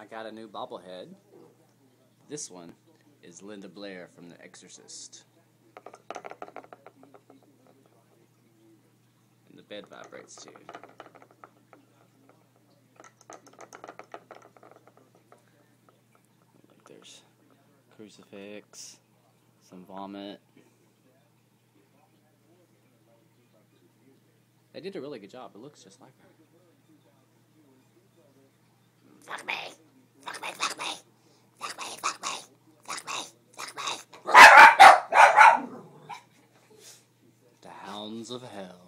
I got a new bobblehead. This one is Linda Blair from The Exorcist. And the bed vibrates too. Look, there's crucifix, some vomit. They did a really good job. It looks just like her. Fuck me. Fuck me, fuck me. Fuck me, fuck me. Fuck me, fuck me. The Hounds of Hell.